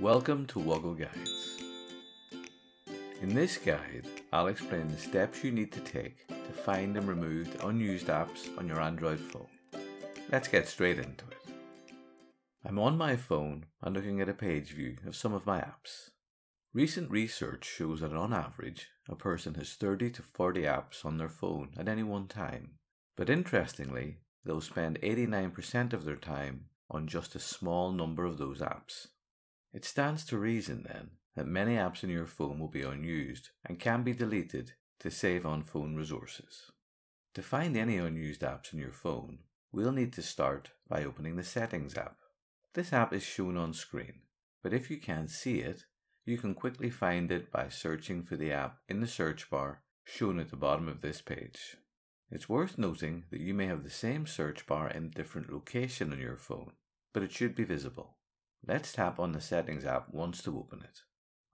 Welcome to Woggle Guides. In this guide, I'll explain the steps you need to take to find and remove unused apps on your Android phone. Let's get straight into it. I'm on my phone and looking at a page view of some of my apps. Recent research shows that on average, a person has 30 to 40 apps on their phone at any one time. But interestingly, they'll spend 89% of their time on just a small number of those apps. It stands to reason then that many apps in your phone will be unused and can be deleted to save on phone resources. To find any unused apps in your phone, we'll need to start by opening the Settings app. This app is shown on screen, but if you can't see it, you can quickly find it by searching for the app in the search bar shown at the bottom of this page. It's worth noting that you may have the same search bar in a different location on your phone, but it should be visible. Let's tap on the Settings app once to open it.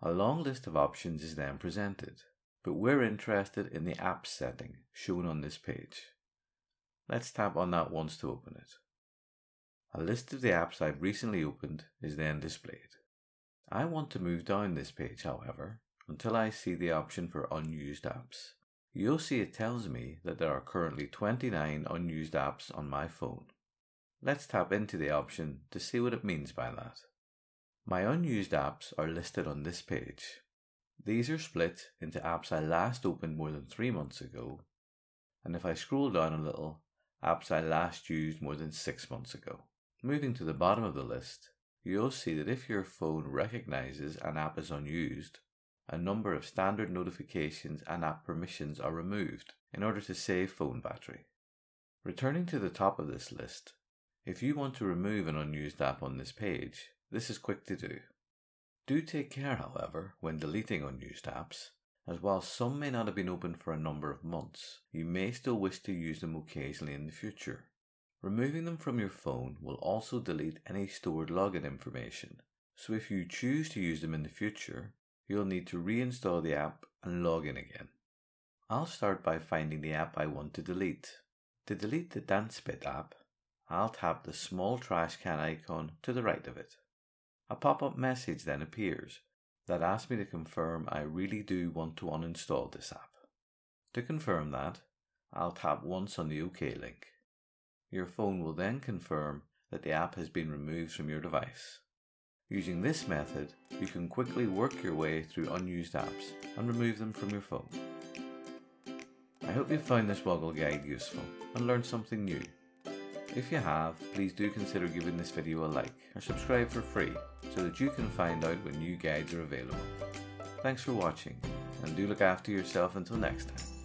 A long list of options is then presented, but we're interested in the Apps setting shown on this page. Let's tap on that once to open it. A list of the apps I've recently opened is then displayed. I want to move down this page, however, until I see the option for unused apps. You'll see it tells me that there are currently 29 unused apps on my phone. Let's tap into the option to see what it means by that. My unused apps are listed on this page. These are split into apps I last opened more than three months ago, and if I scroll down a little, apps I last used more than six months ago. Moving to the bottom of the list, you'll see that if your phone recognizes an app is unused, a number of standard notifications and app permissions are removed in order to save phone battery. Returning to the top of this list, if you want to remove an unused app on this page, this is quick to do. Do take care, however, when deleting unused apps, as while some may not have been open for a number of months, you may still wish to use them occasionally in the future. Removing them from your phone will also delete any stored login information, so if you choose to use them in the future, you'll need to reinstall the app and log in again. I'll start by finding the app I want to delete. To delete the DanceBit app, I'll tap the small trash can icon to the right of it. A pop-up message then appears that asks me to confirm I really do want to uninstall this app. To confirm that, I'll tap once on the OK link. Your phone will then confirm that the app has been removed from your device. Using this method, you can quickly work your way through unused apps and remove them from your phone. I hope you found this Woggle guide useful and learned something new. If you have, please do consider giving this video a like or subscribe for free so that you can find out when new guides are available. Thanks for watching and do look after yourself until next time.